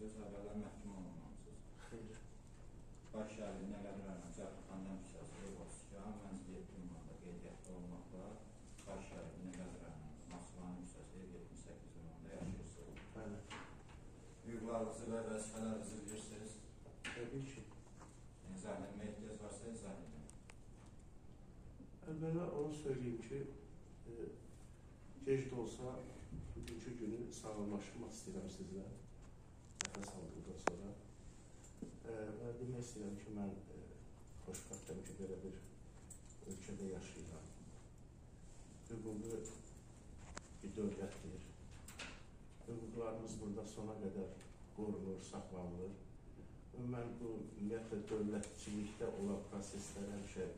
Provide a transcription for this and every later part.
siz əvvəllər məhkum olunmamışsınız. Baş şəhərinin Ələd rayonu Cəbrxandan küçəsi Vasikan mənzili 7 ünvanda qeydiyyatda olmaqla Baş şəhərinin Ələd rayonu Maslanın küçəsi 78 ünvanda yaşayırsınız. Bəli. Hüquqlarınızı və vəzifələrinizi bilirsiniz. Təbii ki. İzah etmək ehtiyac varsa izah edin. Əvvəla onu söyləyim ki, e, gec də olsa bugünkü günü sağlamlaşmaq istəyirəm sizlə. Demək istəyirəm ki, mən e, xoşbəxtəm ki, belə bir ölkədə yaşayıram. Hüququ bir dövlətdir. Hüquqlarımız burada sona qədər qorunur, saxlanılır. Və mən bu ümumiyyətlə dövlətçilikdə olan prosesləri həmişə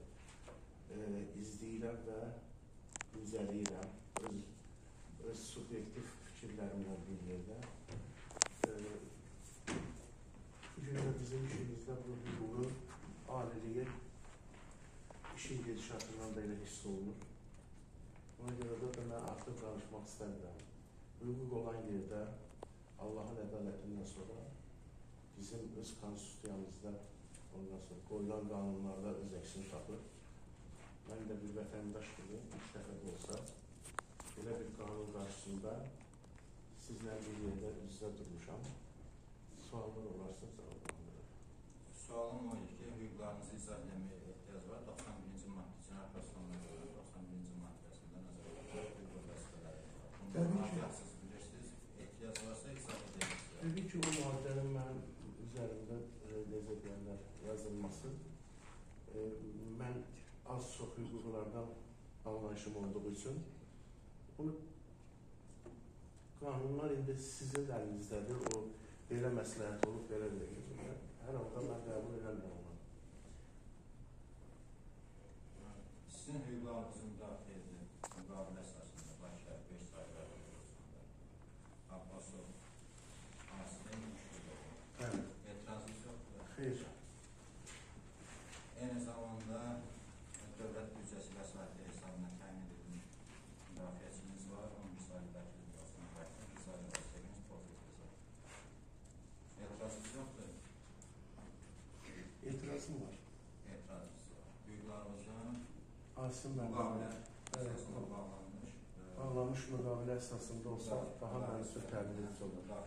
e, izləyirəm və incələyirəm. Öz, öz subyektiv fikirlərimlə bir yerdə. E, bu gün də bu hüququn aliliyi işin gedişatından da elə hiss olunur. Ona görə də, də mən artıq danışmaq istəmirəm. Hüquq olan yerdə Allahın ədalətindən sonra bizim öz konstitusiyamızda ondan sonra qoyulan qanunlarda öz əksini tapır. Mən də bir vətəndaş kimi ilk dəfə də olsa belə bir qanun qarşısında sizlə bir yerdə üz-üzə durmuşam. İzah etməyə ehtiyac var. 91-ci maddə Cinayət Prosesində 91-ci maddəsində nəzərdə tutulan hüquq və vəzifələri var. Ki. agahsınız, bilirsiniz. Ehtiyac varsa izah edin. Təbii ki, o maddənin mənim üzərində e, necə deyərlər, yazılması e, mən az çox hüquqlardan anlayışım olduğu üçün bunu qanunlar indi sizin də əlinizdədir. O belə məsləhət olub, belə verir. Hər halda mən qəbul eləmirəm onu. Sizin hüquqlarınızı müdafiə edin. Müqavilə əsasında Bakı 5 sayılar doğrultusunda. Abbasov, Asimin məşğul Bəli. Etirazınız yoxdur. Xeyr. Eyni zamanda dövlət büdcəsi vəsaiti hesabına təmin edilmiş müdafiəçiniz var. 11 saylı vəkil Aslan Qayıtın, 2 saylı vəsiyyətiniz profil hesab. Etirazınız yoxdur. Etirazım var. Etirazınız var. Hüquqlarınızın Asim müqavilə əsasında bağlanmış. e, bağlanmış müqavilə əsasında olsa daha mənasib təmin edici olar.